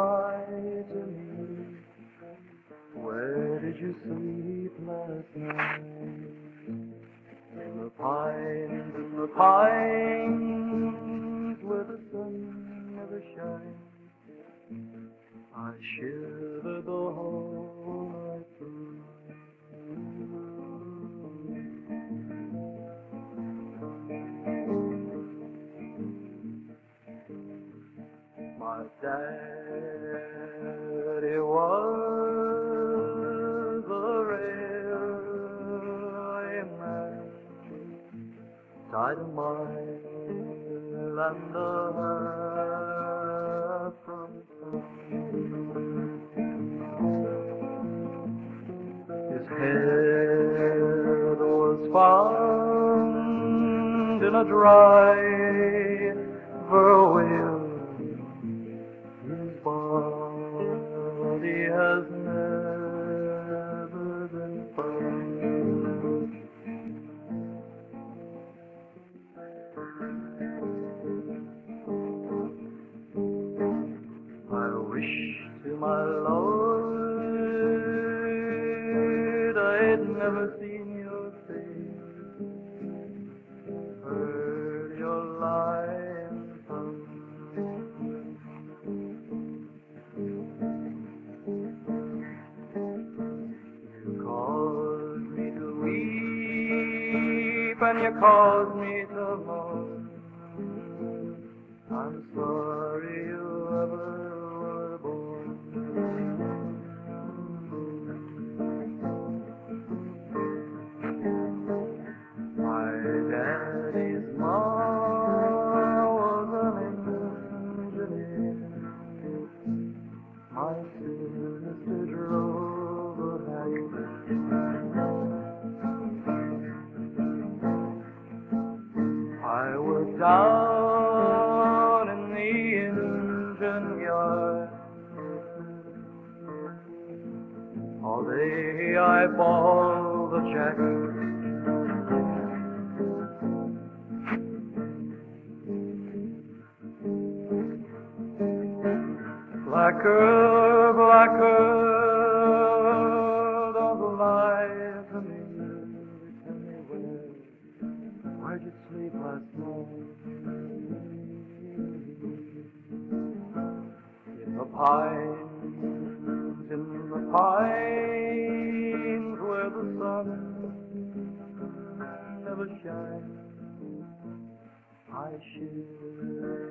girl, lie to me. Where did you sleep last night? In the pines, in the pines, daddy was a railway man, dynamite and a half from His head was found in a dry whirlwind. I'd never seen your face, heard your lying tongue. You caused me to weep and you caused me to mourn. I'm sorry down in the engine yard. All day I ball the jack. Blacker, blacker, In the pines, in the pines, where the sun never shines. I shiver